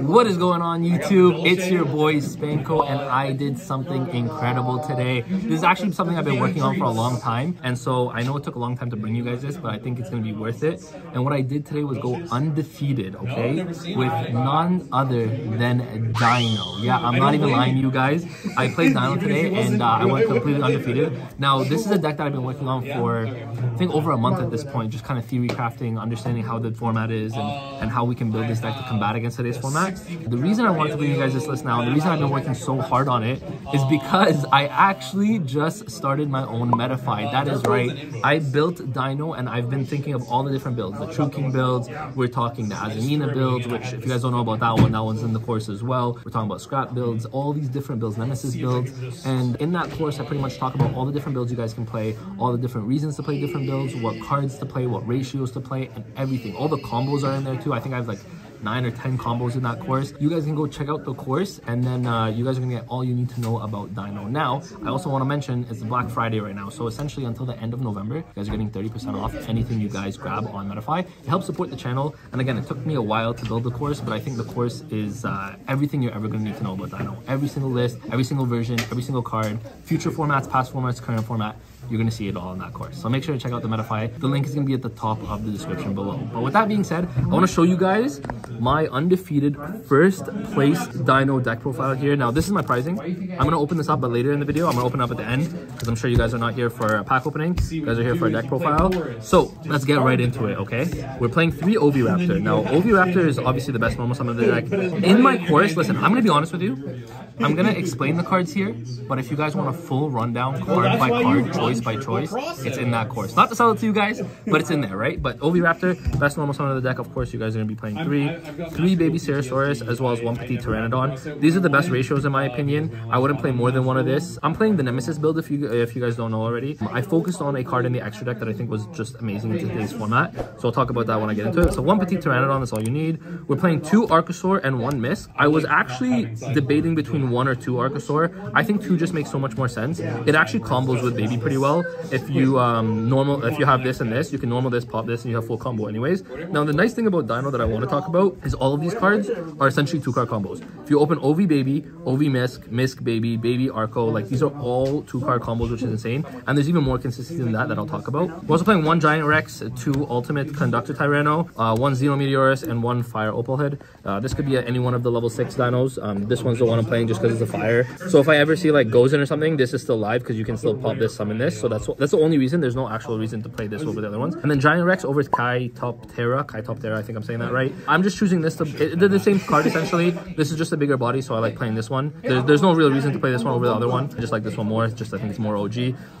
What is going on YouTube? It's your boy Spanko and I did something incredible today. This is actually something I've been working on for a long time and so I know it took a long time to bring you guys this but I think it's going to be worth it. And what I did today was go undefeated, okay? With none other than Dino. Yeah, I'm not even lying to you guys. I played Dino today and uh, I went completely undefeated. Now this is a deck that I've been working on for I think over a month at this point, just kind of theory crafting, understanding how the format is and, and how we can build this deck to combat against today's format. The reason I wanted to bring you guys this list now, the reason I've been working so hard on it is because I actually just started my own Metafy. That is right. I built Dino and I've been thinking of all the different builds, the True King builds, we're talking the Azamina builds, which if you guys don't know about that one, that one's in the course as well. We're talking about scrap builds, all these different builds, Nemeses builds. And in that course, I pretty much talk about all the different builds you guys can play, all the different reasons to play different builds, what cards to play, what ratios to play, and everything. All the combos are in there too. I think I have like nine or 10 combos in that course. You guys can go check out the course and then uh, you guys are gonna get all you need to know about Dino. Now, I also wanna mention it's Black Friday right now. So essentially until the end of November, you guys are getting 30% off anything you guys grab on Metafy. It helps support the channel. And again, it took me a while to build the course, but I think the course is uh, everything you're ever gonna need to know about Dino. Every single list, every single version, every single card, future formats, past formats, current format, you're gonna see it all in that course. So make sure to check out the Metafy. The link is gonna be at the top of the description below. But with that being said, I wanna show you guys my undefeated first place Dino deck profile here. Now this is my pricing. I'm gonna open this up, but later in the video, I'm gonna open up at the end because I'm sure you guys are not here for a pack opening. You guys are here for a deck profile. So let's get right into it, okay? We're playing three Oviraptor. Now Oviraptor is obviously the best normal summon of the deck. In my course, listen, I'm gonna be honest with you. I'm gonna explain the cards here, but if you guys want a full rundown, card by card, choice by choice, it's in that course. Not to sell it to you guys, but it's in there, right? But Oviraptor, best normal summon of the deck, of course, you guys are gonna be playing three, three baby Ceratosaurus, as well as one Petiteranodon. These are the best ratios in my opinion. I wouldn't play more than one of this. I'm playing the Nemeses build if you if you guys don't know already. I focused on a card in the extra deck that I think was just amazing in today's format. So I'll talk about that when I get into it. So one Petiteranodon, that's all you need. We're playing two Archosaur and one Misk. I was actually debating between one or two Archosaur. I think two just makes so much more sense. It actually combos with Baby pretty well. If you um, normal, if you have this and this, you can normal this, pop this, and you have full combo anyways. Now the nice thing about Dino that I want to talk about is all of these cards are essentially two card combos. If you open OV Baby, OV Misk, Misk Baby, Baby Arco, like these are all two card combos, which is insane. And there's even more consistency than that that I'll talk about. We're also playing one Giant Rex, two Ultimate Conductor Tyranno, uh, one Xenometeorus, and one Fire Opalhead. Uh, this could be any one of the level six dinos. Um, this one's the one I'm playing just because it's a fire. So if I ever see like Gozen or something, this is still live because you can still pop this, summon this. So that's that's the only reason. There's no actual reason to play this over the other ones. And then Giant Rex over Kai Top Terra, Kaitoptera. I think I'm saying that right. I'm just choosing this to. It, they're the same card essentially. This is just a bigger body, so I like playing this one. There, there's no real reason to play this one over the other one. I just like this one more. It's just I think it's more OG.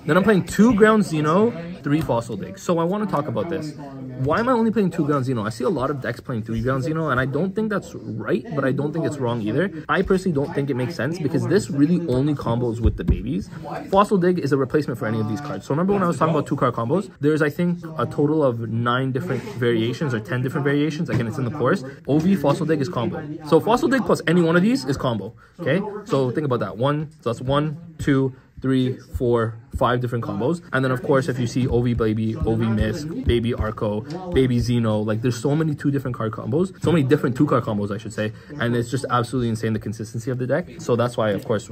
Then I'm playing two Ground Xeno, three Fossil Dig. So I want to talk about this. Why am I only playing two Ground Xeno? I see a lot of decks playing three Ground Xeno, and I don't think that's right, but I don't think it's wrong either. I personally don't think it makes sense because this really only combos with the babies. Fossil Dig is a replacement for any of these cards. So remember when I was talking about two card combos? There's, I think, a total of nine different variations or 10 different variations. Again, it's in the course. OV Fossil Dig is combo. So Fossil Dig plus any one of these is combo. Okay? So think about that. One, so that's one, two, three, four, five different combos. And then of course, if you see OV Baby, OV Misk, Baby Arco, Baby Xeno, like there's so many two different card combos, so many different two card combos, I should say. And it's just absolutely insane the consistency of the deck. So that's why, of course,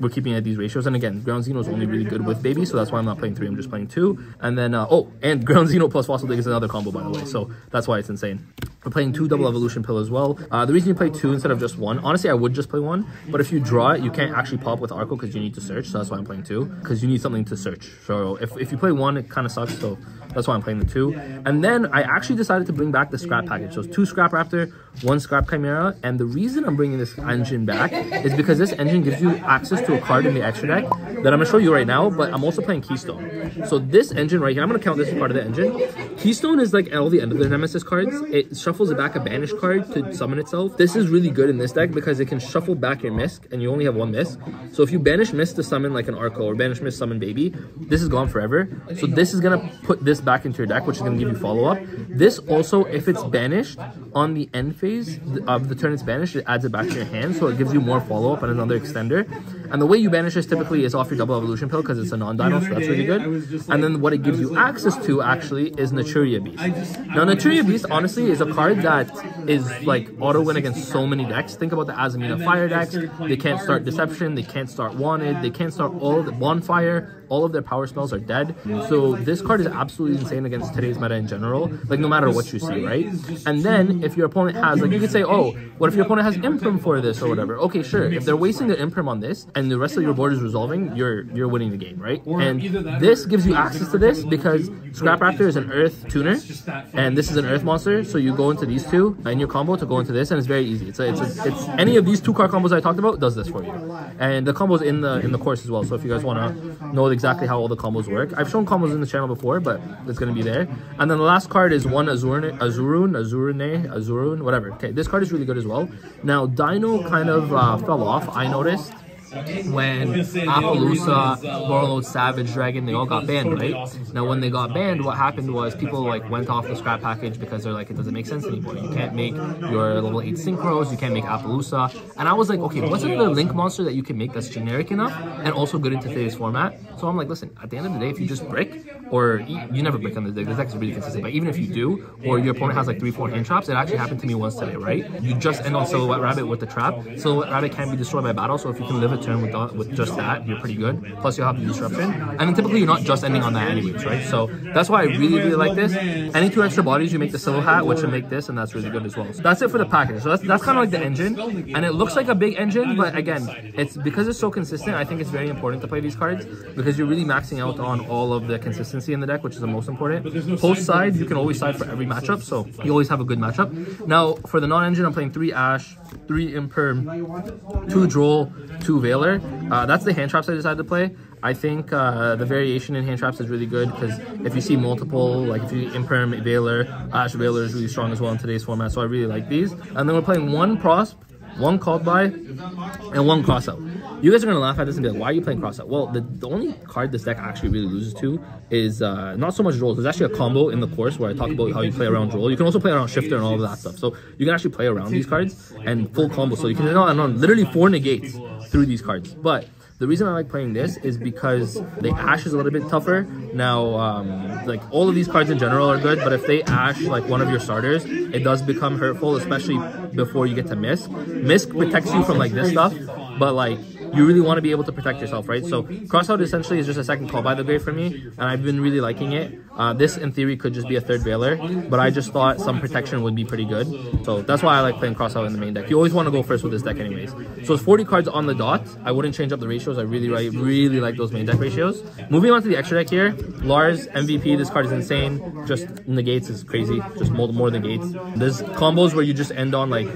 we're keeping at these ratios. And again, Ground Xeno is only really good with Baby, so that's why I'm not playing three, I'm just playing two. And then, uh, oh, and Ground Xeno plus Fossil Dig is another combo, by the way, so that's why it's insane. We're playing two double evolution pill as well. Uh, the reason you play two instead of just one, honestly, I would just play one, but if you draw it, you can't actually pop with Arco because you need to search, so that's why I'm playing two, because you need something to search. So if, if you play one, it kind of sucks, so that's why I'm playing the two. And then I actually decided to bring back the scrap package. So two scrap raptor, one scrap chimera. And the reason I'm bringing this engine back is because this engine gives you access to a card in the extra deck that I'm gonna show you right now, but I'm also playing Keystone. So this engine right here, I'm gonna count this as part of the engine. Keystone is like all the end of the Nemeses cards. It shuffles back a banished card to summon itself. This is really good in this deck because it can shuffle back your Misk and you only have one Misk. So if you banish Misk to summon like an Arco or banish Misk summon Baby, this is gone forever. So this is gonna put this back into your deck, which is gonna give you follow-up. This also, if it's banished on the end phase of the turn it's banished, it adds it back to your hand. So it gives you more follow-up and another extender. And the way you banish this typically is off your double evolution pill because it's a non-dino, so that's really good. And then what it gives you access to actually is Naturia Beast. Now, Naturia Beast, honestly, is a card that is like auto win against so many decks. Think about the Azamina Fire decks. They can't start Deception, they can't start Wanted, they can't start all the Bonfire. All of their power spells are dead. So this card is absolutely insane against today's meta in general. Like no matter what you see, right? And then if your opponent has like you could say, oh, what if your opponent has Imperm for this or whatever? Okay, sure. If they're wasting their Imperm on this and the rest of your board is resolving, you're you're winning the game, right? And this gives you access to this because Scrap Raptor is an Earth tuner, and this is an Earth monster. So you go into these two in your combo to go into this, and it's very easy. It's a, it's a, it's any of these two card combos I talked about does this for you, and the combos in the in the course as well. So if you guys want to know exactly how all the combos work, I've shown combos in the channel before, but it's gonna be there. And then the last card is one Azurune, Azurune, Azurune, Azurune, whatever. Okay, this card is really good as well. Now Dino kind of uh, fell off. I noticed when Appollousa, Warlord, Savage Dragon, they all got banned, right? Now, when they got banned, what happened was people like went off the scrap package because they're like, it doesn't make sense anymore. You can't make your level 8 synchros, you can't make Appollousa. And I was like, okay, what's another link monster that you can make that's generic enough and also good into today's format? So I'm like, listen, at the end of the day, if you just brick, or you, never brick on the deck, the deck is really consistent, but even if you do, or your opponent has like 3, 4 hand traps, it actually happened to me once today, right? You just end on Silhouette Rabbit with the trap. Silhouette Rabbit can be destroyed by battle, so if you can live a turn with, with just that, you're pretty good. Plus, you'll have the disruption. And then typically, you're not just ending on that anyways, right? So that's why I really, really like this. Any two extra bodies, you make the Silhouette Hat, which will make this, and that's really good as well. So that's it for the package. So that's, that's kind of like the engine. And it looks like a big engine, but again, it's because it's so consistent, I think it's very important to play these cards because you're really maxing out on all of the consistency in the deck, which is the most important. Post side, you can always side for every matchup, so you always have a good matchup. Now, for the non-engine, I'm playing three Ash, three Imperm, two Droll, two Veiler. Uh, that's the hand traps I decided to play. I think uh, the variation in hand traps is really good because if you see multiple, like if you Imperm, Veiler, Ash Veiler is really strong as well in today's format, so I really like these. And then we're playing one Prosp, one called by, and one crossout. You guys are gonna laugh at this and be like, why are you playing crossout? Well, the, the only card this deck actually really loses to is uh, not so much Droll. There's actually a combo in the course where I talk about how you play around Droll. You can also play around Shifter and all of that stuff. So you can actually play around these cards and full combo. So you can literally four negates through these cards. But the reason I like playing this is because the Ash is a little bit tougher. Now, um, like all of these cards in general are good, but if they Ash like one of your starters, it does become hurtful, especially before you get to Misk. Misk protects you from like this stuff, but like you really want to be able to protect yourself, right? So crossout essentially is just a second call by the grave for me, and I've been really liking it. Uh, this, in theory, could just be a third Veiler, but I just thought some protection would be pretty good. So that's why I like playing crossout in the main deck. You always want to go first with this deck anyways. So it's 40 cards on the dot. I wouldn't change up the ratios. I really, really, really like those main deck ratios. Moving on to the extra deck here, Lars, MVP. This card is insane. Just negates is crazy. Just more, more than gates. There's combos where you just end on like,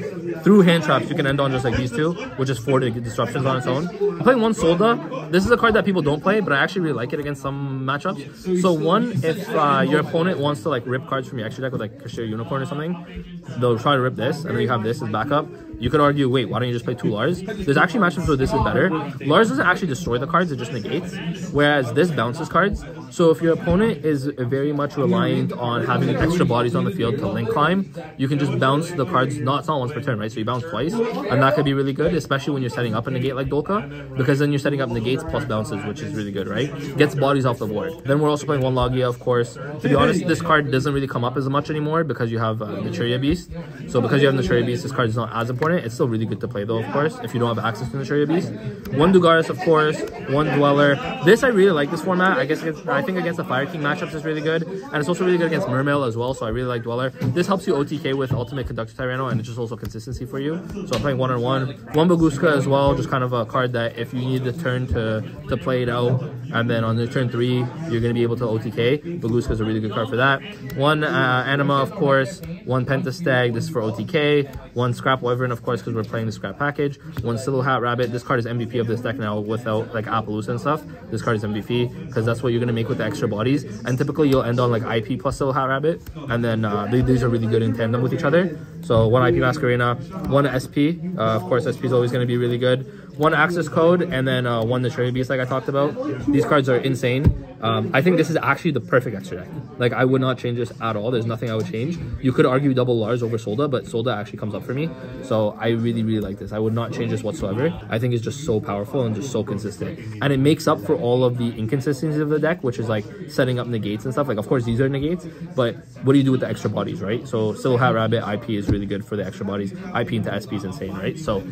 through hand traps, you can end on just like these two, which is four disruptions on its own. I'm playing one Solda. This is a card that people don't play, but I actually really like it against some matchups. So one, if uh, your opponent wants to like rip cards from your extra deck with like Kashtira Unicorn or something, they'll try to rip this, and then you have this as backup. You could argue, wait, why don't you just play two Lars? There's actually matchups where this is better. Lars doesn't actually destroy the cards, it just negates. Whereas this bounces cards. So if your opponent is very much reliant on having extra bodies on the field to link climb, you can just bounce the cards, not, not once per turn, right? So you bounce twice, and that could be really good, especially when you're setting up a negate like Dolka, because then you're setting up negates plus bounces, which is really good, right? Gets bodies off the board. Then we're also playing one Logia, of course. To be honest, this card doesn't really come up as much anymore because you have uh, Naturia Beast. So because you have Naturia Beast, this card is not as important. It's still really good to play though, of course, if you don't have access to Naturia Beast. One Dugares, of course, one Dweller. This, I really like this format. I guess against, I think against the Fire King matchups is really good. And it's also really good against Mermail as well, so I really like Dweller. This helps you OTK with Ultimate Conductor Tyranno, and it's just also consistency for you. So I'm playing one-on-one. One Bagooska as well, just kind of a card that if you need the turn to, to play it out, and then on the turn three, you're going to be able to OTK. Bagooska is a really good card for that. One uh, Anima, of course. One Pentestag, this is for OTK. One Scrap Wyvern, of course, because we're playing the Scrap package. One Silhouette Hat Rabbit. This card is MVP of this deck now without like Appollousa and stuff. This card is MVP because that's what you're going to make with the extra bodies. And typically you'll end on like IP plus Silhouette Rabbit. And then uh, these are really good in tandem with each other. So one IP Masquerena, one SP. Uh, of course, SP is always going to be really good. One Access Code, and then uh, one Naturia Beast, like I talked about. These cards are insane. Um, I think this is actually the perfect extra deck. Like, I would not change this at all. There's nothing I would change. You could argue double Lars over Solda, but Solda actually comes up for me. So I really, really like this. I would not change this whatsoever. I think it's just so powerful and just so consistent. And it makes up for all of the inconsistencies of the deck, which is like setting up negates and stuff. Like, of course, these are negates, but what do you do with the extra bodies, right? So Hat Rabbit IP is really good for the extra bodies. IP into SP is insane, right? So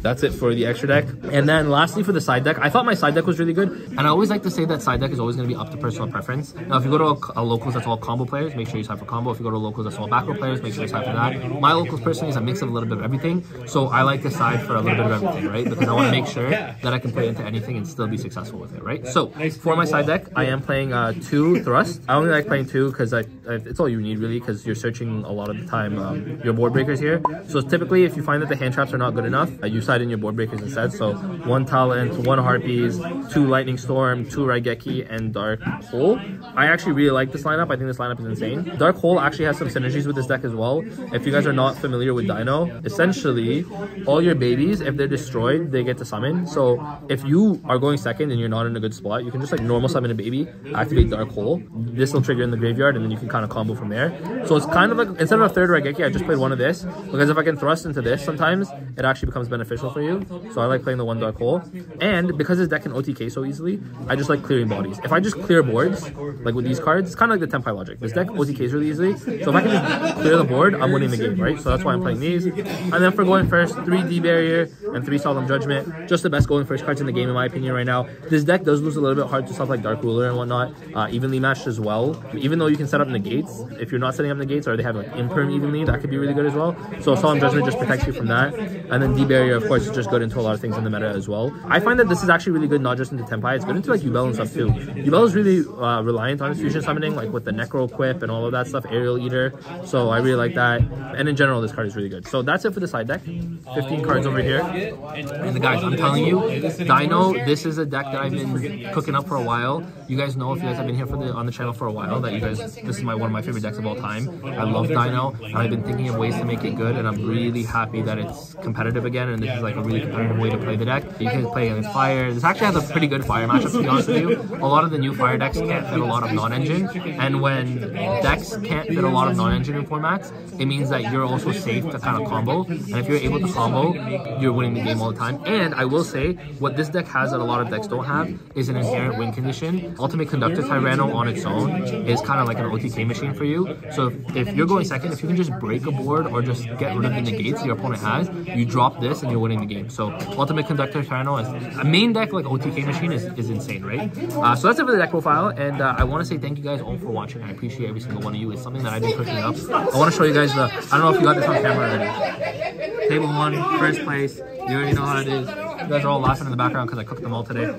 that's it for the extra deck. And then lastly for the side deck, I thought my side deck was really good. And I always like to say that side deck is always going to be up to personal preference. Now, if you go to a, a locals that's all combo players, make sure you sign for combo. If you go to locals that's all back players, make sure you sign for that. My locals personally is a mix of a little bit of everything. So I like to side for a little bit of everything, right? Because I want to make sure that I can play into anything and still be successful with it, right? So for my side deck, I am playing uh, two thrust. I only like playing two because I, I, it's all you need really because you're searching a lot of the time um, your board breakers here. So typically if you find that the hand traps are not good enough, uh, you side in your board breakers instead. So one Talent, one Harpies, two Lightning Storm, two Raigeki, and Dark Hole. I actually really like this lineup. I think this lineup is insane. Dark Hole actually has some synergies with this deck as well. If you guys are not familiar with Dino, essentially all your babies, if they're destroyed, they get to summon. So if you are going second and you're not in a good spot, you can just like normal summon a baby, activate Dark Hole. This will trigger in the graveyard and then you can kind of combo from there. So it's kind of like, instead of a third Raigeki, I just played one of this because if I can thrust into this sometimes, it actually becomes beneficial for you. So I like playing the one dark hole. And because his deck can OTK so easily, I just like clearing bodies. If I just clear boards, like with these cards, it's kind of like the Tenpai logic. This deck OTKs really easily. So if I can just clear the board, I'm winning the game, right? So that's why I'm playing these. And then for going first, 3D Barrier and 3 Solemn Judgment. Just the best going first cards in the game, in my opinion, right now. This deck does lose a little bit hard to stuff like Dark Ruler and whatnot. Uh, evenly matched as well. Even though you can set up negates, if you're not setting up negates or they have like imperm evenly, that could be really good as well. So Solemn Judgment just protects you from that. And then D Barrier, of course, is just good into a lot of things in the meta as well. I find that this is actually really good, not just into Tenpai, it's good into like Yubel and stuff too. Yubel is really uh, reliant on his fusion summoning, like with the Necroquip and all of that stuff, Aerial Eater. So I really like that. And in general, this card is really good. So that's it for the side deck. 15 cards over here. And guys, I'm telling you, Dino, this is a deck that I've been cooking up for a while. You guys know if you guys have been here for the on the channel for a while that you guys, this is my one of my favorite decks of all time. I love Dino, and I've been thinking of ways to make it good, and I'm really happy that it's competitive again, and is like a really competitive way to play the deck. You can play against fire. This actually has a pretty good fire matchup, to be honest with you. A lot of the new fire decks can't fit a lot of non-engine, and when decks can't fit a lot of non-engine in formats, it means that you're also safe to kind of combo, and if you're able to combo, you're winning the game all the time. And I will say, what this deck has that a lot of decks don't have is an inherent win condition. Ultimate Conductor Tyranno on its own is kind of like an OTK machine for you. So if, if you're going second, if you can just break a board or just get rid of the negates your opponent has, you drop this and you're winning the game. So Ultimate Conductor Tyranno is a main deck like OTK machine is, is insane, right? Uh, so that's it for the deck profile. And uh, I want to say thank you guys all for watching. I appreciate every single one of you. It's something that I've been cooking up. I want to show you guys the, I don't know if you got this on camera already. Table one, first place. You already know how it is. You guys are all laughing in the background because I cooked them all today.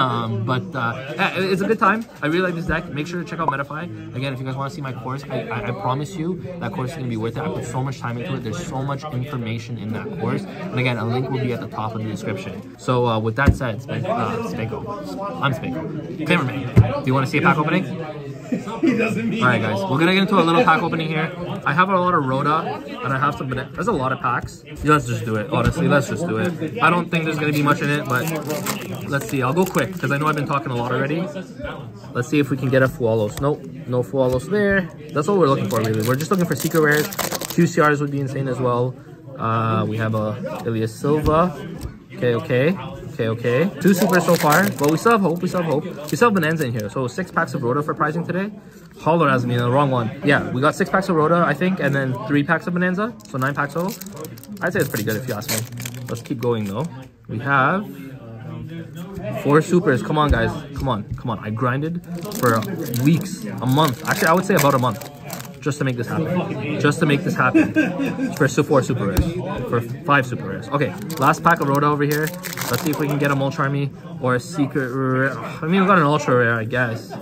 Um, but uh, yeah, it's a good time. I really like this deck. Make sure to check out Metafy. Again, if you guys want to see my course, I, I, I promise you that course is going to be worth it. I put so much time into it. There's so much information in that course. And again, a link will be at the top of the description. So uh, with that said, Spank, uh, Spanko. I'm Spanko. Cameraman, do you want to see a pack opening? he doesn't mean Alright guys, we're gonna get into a little pack opening here. I have a lot of Rhoda, and I have some Bonanza. There's a lot of packs. Let's just do it, honestly, let's just do it. I don't think there's gonna be much in it, but let's see. I'll go quick, because I know I've been talking a lot already. Let's see if we can get a Fualos. Nope, no Fualos there. That's all we're looking for, really. We're just looking for secret rares. QCRs would be insane as well. Uh, we have a Ilias Silva. Okay, okay. Okay, okay. Two supers so far, but we still have hope. We still have hope. We still have Bonanza in here. So six packs of Rhoda for pricing today. Hollow has me the wrong one. Yeah, we got six packs of Rhoda, I think, and then three packs of Bonanza. So nine packs total. I'd say it's pretty good if you ask me. Let's keep going though. We have four supers. Come on, guys. Come on, come on. I grinded for weeks, a month. Actually, I would say about a month just to make this happen. Just to make this happen. For four super rares. For five super rares. Okay, last pack of Rhoda over here. Let's see if we can get a Ultra Army or a secret rare. I mean, we got an ultra rare, I guess.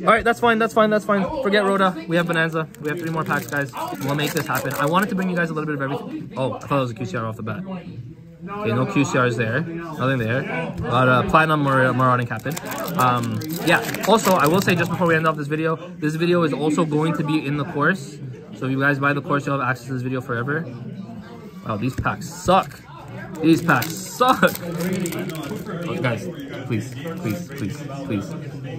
Alright, that's fine, that's fine, that's fine. Forget Rhoda. We have Bonanza. We have three more packs, guys. We'll make this happen. I wanted to bring you guys a little bit of everything. Oh, I thought it was a QCR off the bat. Okay, no QCRs there. Nothing there. But uh, Platinum Mar Marauding Captain. Um, yeah, also, I will say just before we end off this video, this video is also going to be in the course. So if you guys buy the course, you'll have access to this video forever. Wow, these packs suck. These packs suck. Oh, guys, please, please, please, please,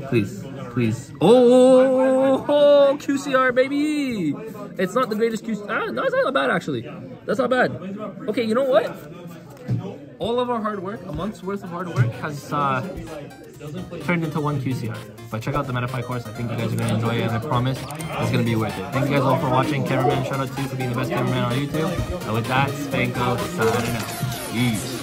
please, please. Oh, oh, QCR, baby. It's not the greatest QCR. Ah, no, it's not bad, actually. That's not bad. Okay, you know what? All of our hard work, a month's worth of hard work, has uh, turned into one QCR. But check out the Metafy course. I think you guys are going to enjoy it, and I promise it's going to be worth it. Thank you guys all for watching. Cameraman, shout out to you for being the best cameraman on YouTube. And with that, Spanko signing out. Peace.